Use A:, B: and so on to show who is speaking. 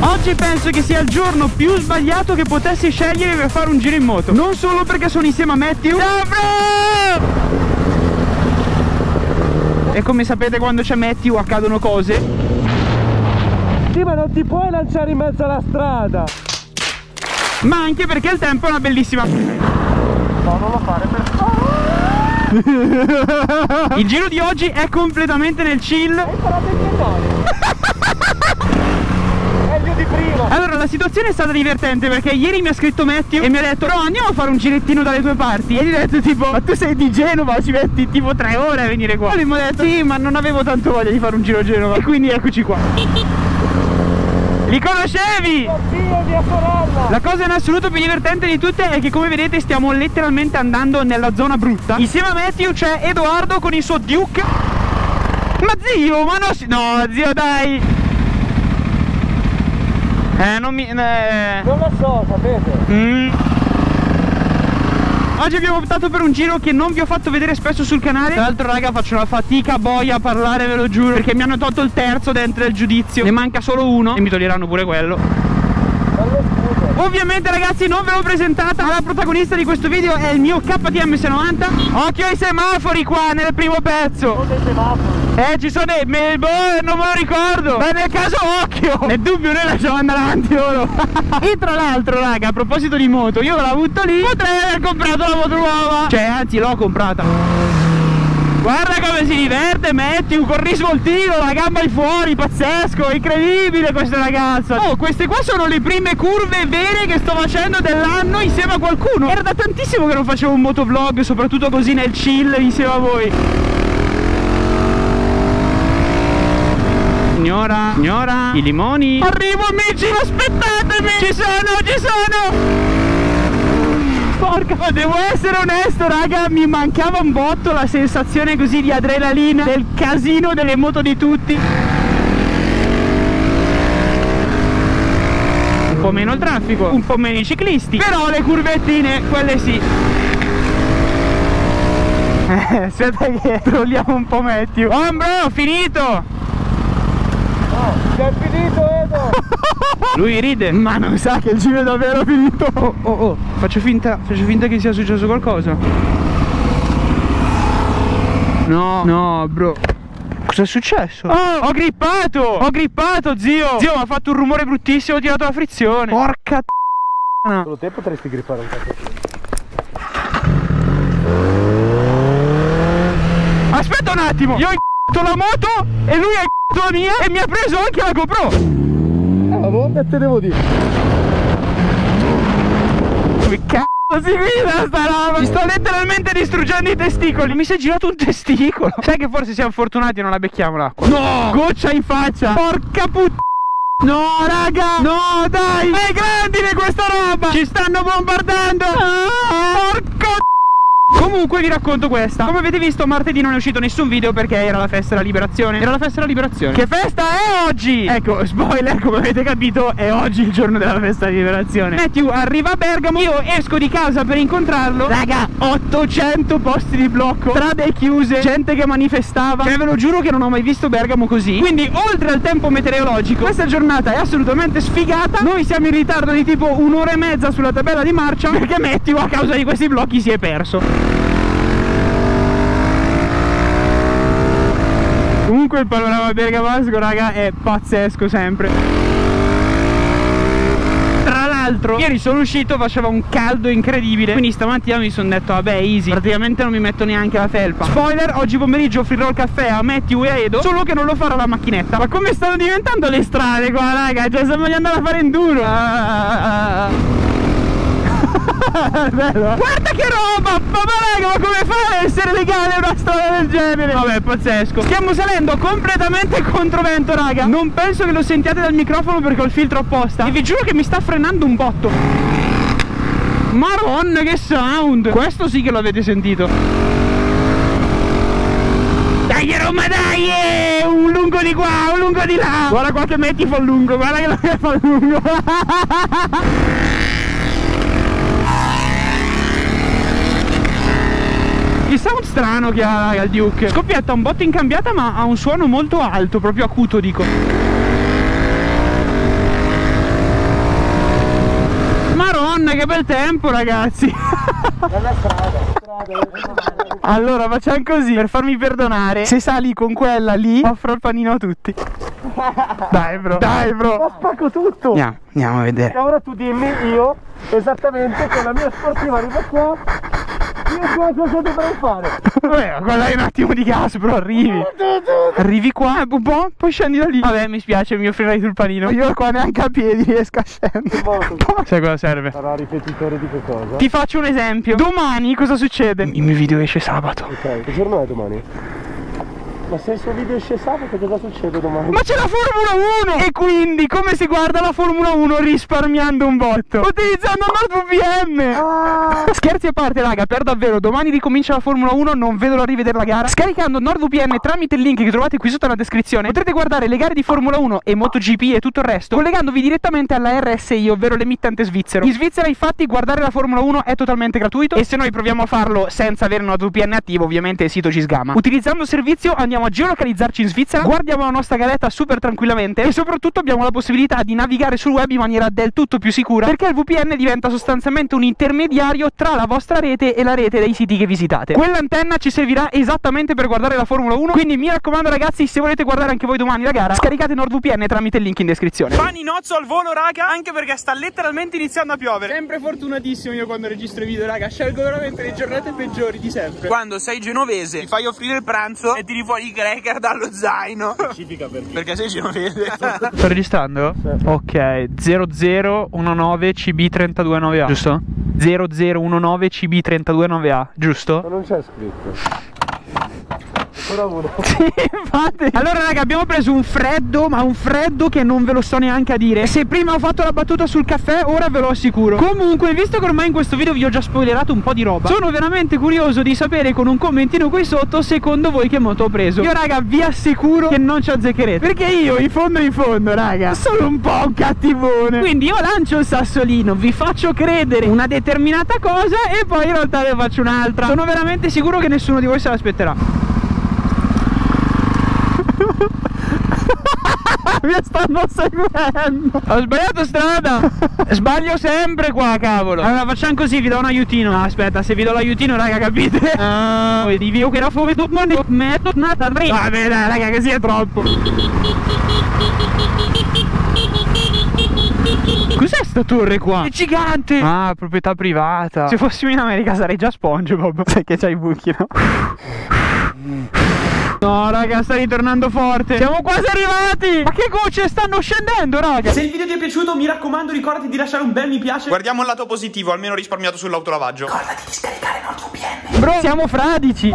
A: Oggi penso che sia il giorno più sbagliato che potessi scegliere per fare un giro in moto. Non solo perché sono insieme a Matthew. E come sapete quando c'è Matthew accadono cose.
B: Sì ma non ti puoi lanciare in mezzo alla strada.
A: Ma anche perché il tempo è una bellissima
B: No non lo fare per
A: Il giro di oggi è completamente nel chill.
B: Meglio di prima
A: Allora la situazione è stata divertente perché ieri mi ha scritto Matthew e mi ha detto No andiamo a fare un girettino dalle tue parti. E gli ho detto tipo ma tu sei di Genova ci metti tipo tre ore a venire qua. E mi ha detto sì ma non avevo tanto voglia di fare un giro a Genova. E quindi eccoci qua. Li conoscevi?
B: Zio mia sorella
A: La cosa in assoluto più divertente di tutte è che come vedete stiamo letteralmente andando nella zona brutta. Insieme a Matthew c'è Edoardo con il suo Duke. Ma zio, ma no, no zio dai Eh non mi... Eh.
B: Non lo so sapete.
A: Mm. Oggi abbiamo optato per un giro che non vi ho fatto vedere spesso sul canale. Tra l'altro raga faccio una fatica boia a parlare ve lo giuro Perché mi hanno tolto il terzo dentro il giudizio. Ne manca solo uno. E mi toglieranno pure quello Ovviamente ragazzi non ve l'ho presentata La protagonista di questo video è il mio KTM S90 Occhio ai semafori qua nel primo pezzo.
B: Con dei semafori.
A: Eh ci sono dei Melbourne non me lo ricordo. Ma nel caso occhio! Nel dubbio noi lasciamo andare avanti loro. E tra l'altro raga a proposito di moto Io l'ho avuto lì. Potrei aver comprato la moto nuova. Cioè anzi l'ho comprata Guarda come si diverte, metti un corrisvoltino, la gamba di fuori, pazzesco, incredibile questa ragazza. Oh, queste qua sono le prime curve vere che sto facendo dell'anno insieme a qualcuno. Era da tantissimo che non facevo un motovlog, soprattutto così nel chill insieme a voi. Signora, signora, i limoni. Arrivo amici, aspettatemi! Ci sono, ci sono! Porca, ma devo essere onesto raga Mi mancava un botto la sensazione così di adrenalina Del casino delle moto di tutti. Un po' meno il traffico Un po' meno i ciclisti Però le curvettine, quelle sì. Eh, aspetta che trolliamo un po' Matthew. Oh bro, finito!
B: Oh, è finito Edo
A: Lui ride? Ma non sa che il giro è davvero finito. Oh oh oh. Faccio finta Faccio finta che sia successo qualcosa. No No bro. Cosa è successo? Oh ho grippato Ho grippato zio. Zio mi ha fatto un rumore bruttissimo Ho tirato la frizione. Porca t***a.
B: Solo te potresti grippare un cazzo.
A: Aspetta un attimo. Io ho in***o la moto E lui ha in***o la mia E mi ha preso anche la GoPro
B: Ah, boh, che te devo dire?
A: Come cazzo si guida sta roba? Mi sto letteralmente distruggendo i testicoli. Mi si è girato un testicolo. Sai che forse siamo fortunati e non la becchiamo l'acqua? No! Goccia in faccia. Porca puttana No raga! No dai! È grandine questa roba! Ci stanno bombardando! Ah, Comunque vi racconto questa. Come avete visto martedì non è uscito nessun video perché era la festa della liberazione. Era la festa della liberazione. Che festa è oggi? Ecco spoiler come avete capito è oggi il giorno della festa della liberazione. Matthew arriva a Bergamo. Io esco di casa per incontrarlo. Raga! 800 posti di blocco Strade chiuse Gente che manifestava. Cioè ve lo giuro che non ho mai visto Bergamo così. Quindi oltre al tempo meteorologico Questa giornata è assolutamente sfigata. Noi siamo in ritardo di tipo un'ora e mezza sulla tabella di marcia Perché Matthew a causa di questi blocchi si è perso Comunque il panorama bergamasco raga è pazzesco sempre. Tra l'altro ieri sono uscito faceva un caldo incredibile. Quindi stamattina mi sono detto vabbè easy. Praticamente non mi metto neanche la felpa. Spoiler oggi pomeriggio offrirò il caffè a Matthew e a Edo Solo che non lo farò alla macchinetta. Ma come stanno diventando le strade qua raga? Cioè stiamo andando a fare enduro. Ah. Bello. Guarda che roba! Ma raga, ma come fa ad essere legale una strada del genere? Vabbè, pazzesco. Stiamo salendo completamente contro vento, raga. Non penso che lo sentiate dal microfono perché ho il filtro apposta. E vi giuro che mi sta frenando un botto. Maronna, che sound! Questo sì che lo avete sentito. Dai Roma dai eh! Un lungo di qua, un lungo di là Guarda qua che metti fa lungo Guarda che fa lungo Il sound strano che ha il Duke. Scoppietta un botto incambiata ma ha un suono molto alto Proprio acuto dico. Maronna che bel tempo ragazzi.
B: Bella strada,
A: Allora facciamo così per farmi perdonare. Se sali con quella lì offro il panino a tutti. Dai bro. Dai bro.
B: Ma spacco tutto.
A: Andiamo, andiamo a vedere.
B: Ora tu dimmi io esattamente con la mia sportiva arrivo qua. Io cosa dovrei fare?
A: Vabbè un attimo di gas bro Arrivi Arrivi qua un po' Poi scendi da lì Vabbè mi spiace mi offrirai sul panino Io qua neanche a piedi riesco a scendere Sai cosa serve?
B: Sarà ripetitore di che cosa?
A: Ti faccio un esempio Domani cosa succede? Il mio video esce sabato
B: Ok, che giorno è domani? Ma se il suo video esce sabato cosa succede domani?
A: Ma c'è la Formula 1! E quindi come si guarda la Formula 1 risparmiando un botto? Utilizzando NordVPN! Ah. Scherzi a parte raga, per davvero, domani ricomincia la Formula 1, non vedo l'ora di vedere la gara. Scaricando NordVPN tramite il link che trovate qui sotto nella descrizione, potrete guardare le gare di Formula 1 e MotoGP e tutto il resto, collegandovi direttamente alla RSI, ovvero l'emittente svizzero. In Svizzera infatti guardare la Formula 1 è totalmente gratuito e se noi proviamo a farlo senza avere NordVPN attivo, ovviamente il sito ci sgama. Utilizzando il servizio andiamo andiamo a geolocalizzarci in Svizzera, guardiamo la nostra galetta super tranquillamente e soprattutto abbiamo la possibilità di navigare sul web in maniera del tutto più sicura perché il VPN diventa sostanzialmente un intermediario tra la vostra rete e la rete dei siti che visitate. Quell'antenna ci servirà esattamente per guardare la Formula 1, quindi mi raccomando ragazzi, se volete guardare anche voi domani la gara, scaricate NordVPN tramite il link in descrizione. Paninozzo al volo raga, anche perché sta letteralmente iniziando a piovere. Sempre fortunatissimo io quando registro i video raga, scelgo veramente le giornate peggiori di sempre. Quando sei genovese, ti fai offrire il pranzo e tiri fuori i cracker dallo zaino.
B: Specifica perché?
A: Perché sei genovese. Sto registrando? Sì. Ok, 0019 CB329A, giusto? 0019 CB329A, giusto?
B: Ma non c'è scritto.
A: Ancora uno. sì, infatti. Allora, raga, abbiamo preso un freddo, ma un freddo che non ve lo so neanche a dire. Se prima ho fatto la battuta sul caffè, ora ve lo assicuro. Comunque, visto che ormai in questo video vi ho già spoilerato un po' di roba, sono veramente curioso di sapere con un commentino qui sotto, secondo voi che moto ho preso. Io, raga, vi assicuro che non ci azzeccherete. Perché io, in fondo in fondo, raga, sono un po' un cattivone. Quindi io lancio il sassolino, vi faccio credere una determinata cosa e poi in realtà ne faccio un'altra. Sono veramente sicuro che nessuno di voi se l'aspetterà. Mi stanno seguendo. Ho sbagliato strada. Sbaglio sempre qua cavolo. Allora facciamo così vi do un aiutino. No, Aspetta se vi do l'aiutino raga capite? Ah. Uh, Di che era fuori tutto Metto nata Vabbè dai raga che sia troppo. Cos'è sta torre qua? È gigante. Ah proprietà privata. Se fossimo in America sarei già SpongeBob. Sai che c'hai i buchi no? No raga sta ritornando forte. Siamo quasi arrivati. Ma che gocce stanno scendendo raga. Se il video ti è piaciuto mi raccomando ricordati di lasciare un bel mi piace. Guardiamo il lato positivo Almeno risparmiato sull'autolavaggio. Ricordati di scaricare NordVPN Bro siamo fradici